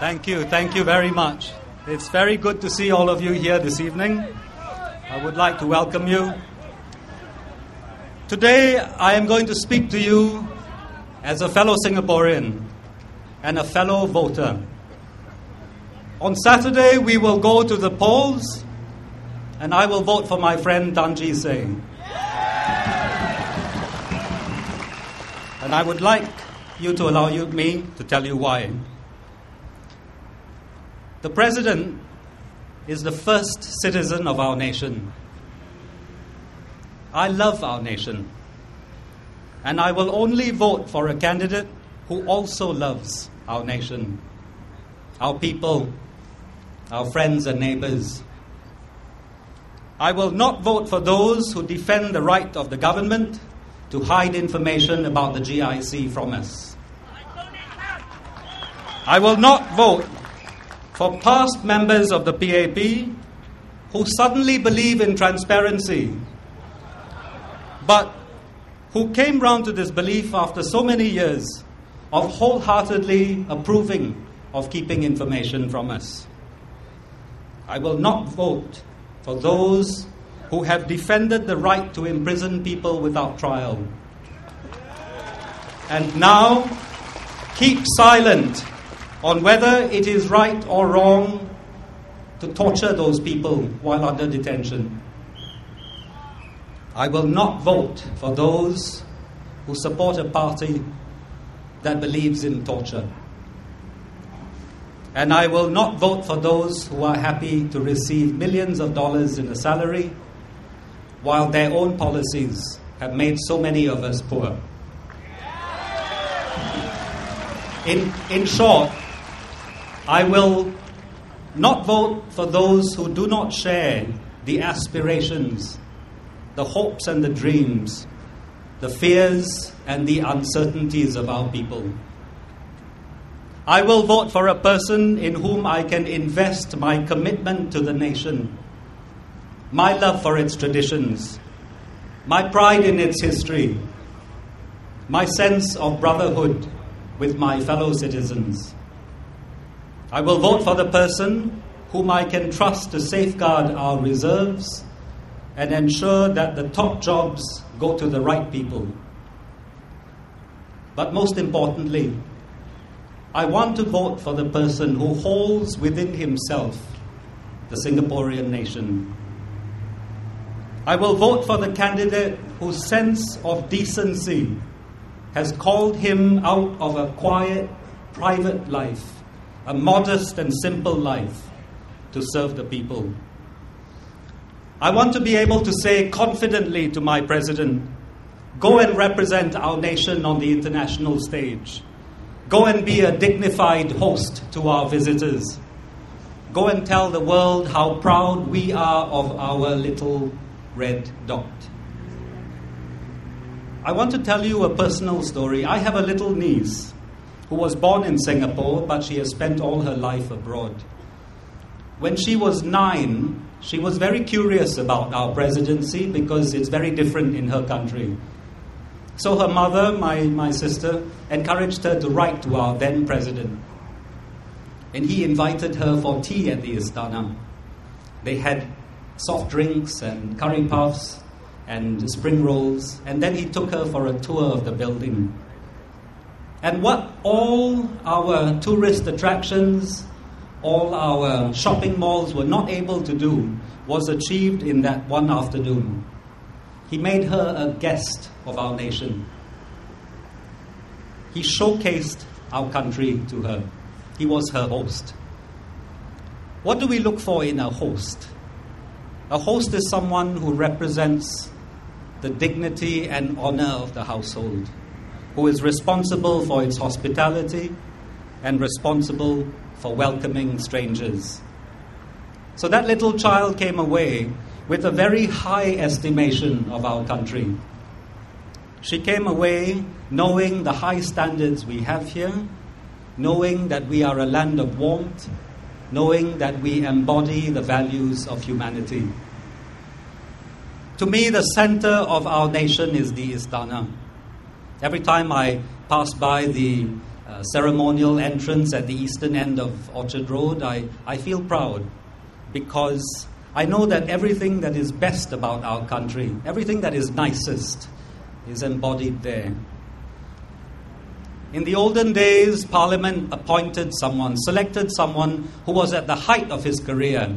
Thank you, thank you very much. It's very good to see all of you here this evening. I would like to welcome you. Today, I am going to speak to you as a fellow Singaporean and a fellow voter. On Saturday, we will go to the polls, and I will vote for my friend Tan Jee Say. And I would like you to allow you, me to tell you why. The president is the first citizen of our nation. I love our nation. And I will only vote for a candidate who also loves our nation, our people, our friends and neighbors. I will not vote for those who defend the right of the government to hide information about the GIC from us. I will not vote for past members of the PAP who suddenly believe in transparency, but who came round to this belief after so many years of wholeheartedly approving of keeping information from us. I will not vote for those who have defended the right to imprison people without trial. And now keep silent on whether it is right or wrong to torture those people while under detention. I will not vote for those who support a party that believes in torture. And I will not vote for those who are happy to receive millions of dollars in a salary while their own policies have made so many of us poor. In, in short, I will not vote for those who do not share the aspirations, the hopes and the dreams, the fears and the uncertainties of our people. I will vote for a person in whom I can invest my commitment to the nation, my love for its traditions, my pride in its history, my sense of brotherhood with my fellow citizens. I will vote for the person whom I can trust to safeguard our reserves and ensure that the top jobs go to the right people. But most importantly, I want to vote for the person who holds within himself the Singaporean nation. I will vote for the candidate whose sense of decency has called him out of a quiet, private life a modest and simple life to serve the people. I want to be able to say confidently to my president go and represent our nation on the international stage. Go and be a dignified host to our visitors. Go and tell the world how proud we are of our little red dot. I want to tell you a personal story. I have a little niece who was born in Singapore, but she has spent all her life abroad. When she was nine, she was very curious about our presidency because it's very different in her country. So her mother, my, my sister, encouraged her to write to our then president. And he invited her for tea at the Istana. They had soft drinks and curry puffs and spring rolls, and then he took her for a tour of the building. And what all our tourist attractions, all our shopping malls were not able to do was achieved in that one afternoon. He made her a guest of our nation. He showcased our country to her. He was her host. What do we look for in a host? A host is someone who represents the dignity and honor of the household who is responsible for its hospitality and responsible for welcoming strangers. So that little child came away with a very high estimation of our country. She came away knowing the high standards we have here, knowing that we are a land of warmth, knowing that we embody the values of humanity. To me, the center of our nation is the Istana. Every time I pass by the uh, ceremonial entrance at the eastern end of Orchard Road, I, I feel proud because I know that everything that is best about our country, everything that is nicest, is embodied there. In the olden days, Parliament appointed someone, selected someone who was at the height of his career,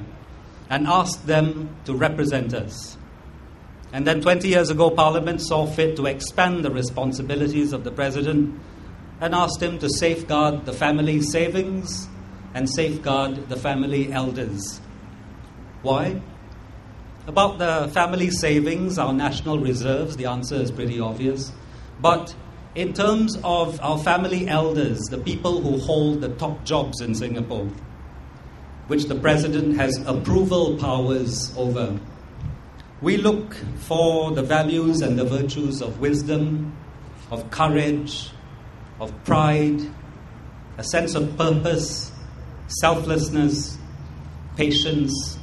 and asked them to represent us. And then 20 years ago, Parliament saw fit to expand the responsibilities of the President and asked him to safeguard the family savings and safeguard the family elders. Why? About the family savings, our national reserves, the answer is pretty obvious. But in terms of our family elders, the people who hold the top jobs in Singapore, which the President has approval powers over, we look for the values and the virtues of wisdom, of courage, of pride, a sense of purpose, selflessness, patience,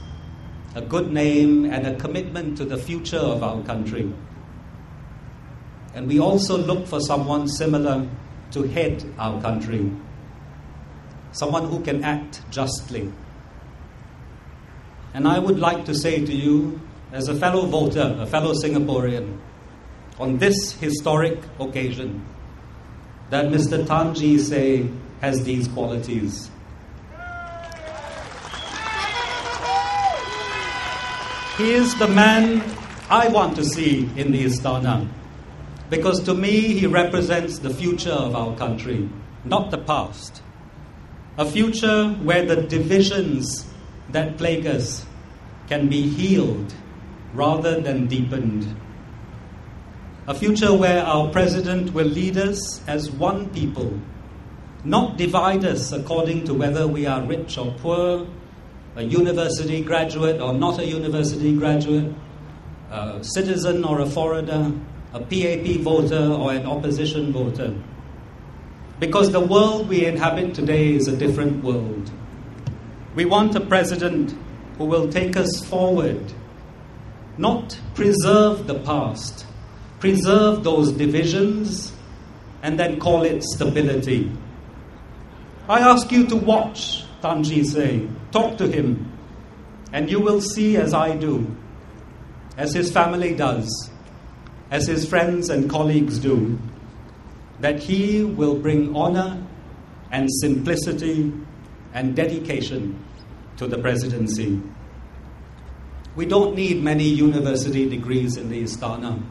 a good name, and a commitment to the future of our country. And we also look for someone similar to head our country, someone who can act justly. And I would like to say to you as a fellow voter, a fellow Singaporean, on this historic occasion, that Mr. Tan Jee Say has these qualities. He is the man I want to see in the Istana. Because to me, he represents the future of our country, not the past. A future where the divisions that plague us can be healed rather than deepened. A future where our president will lead us as one people, not divide us according to whether we are rich or poor, a university graduate or not a university graduate, a citizen or a foreigner, a PAP voter or an opposition voter. Because the world we inhabit today is a different world. We want a president who will take us forward not preserve the past, preserve those divisions, and then call it stability. I ask you to watch Tan Jee Say, talk to him, and you will see as I do, as his family does, as his friends and colleagues do, that he will bring honor and simplicity and dedication to the presidency. We don't need many university degrees in the Istana.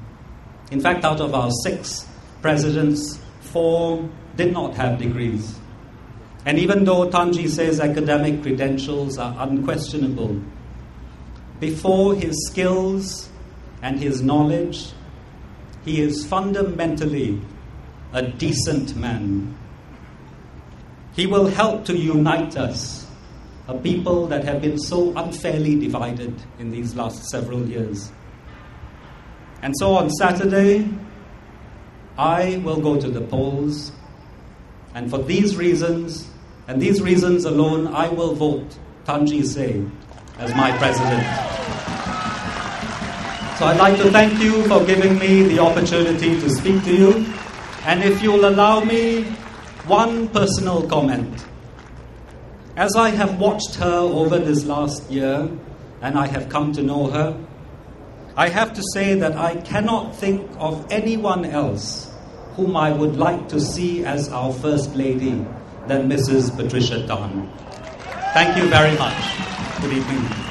In fact, out of our six presidents, four did not have degrees. And even though Tan Jee Say's academic credentials are unquestionable, before his skills and his knowledge, he is fundamentally a decent man. He will help to unite us a people that have been so unfairly divided in these last several years. And so on Saturday, I will go to the polls, and for these reasons, and these reasons alone, I will vote Tan Jee Say as my president. So I'd like to thank you for giving me the opportunity to speak to you. And if you'll allow me one personal comment. As I have watched her over this last year and I have come to know her, I have to say that I cannot think of anyone else whom I would like to see as our First Lady than Mrs. Patricia Tan. Thank you very much. Good evening.